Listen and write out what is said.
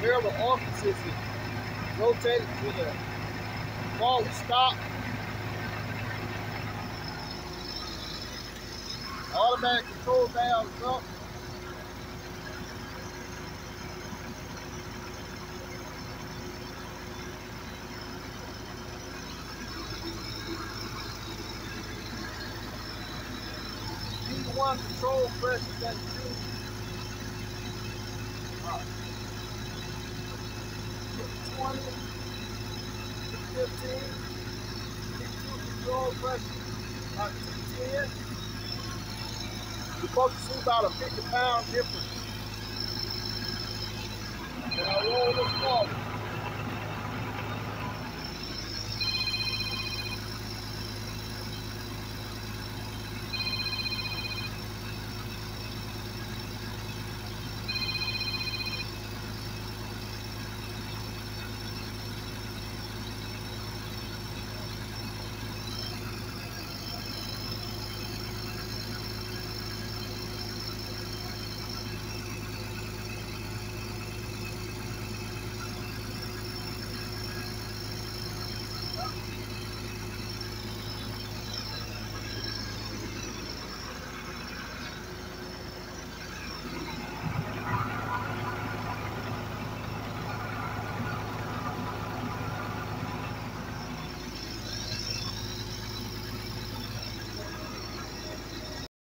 variable orifices rotated to the forward stop. Automatic control valve is up. one control pressure that two. Uh, 20, 15, control pressure, about 210. You're supposed to see about a 50 pound difference. And I roll this forward.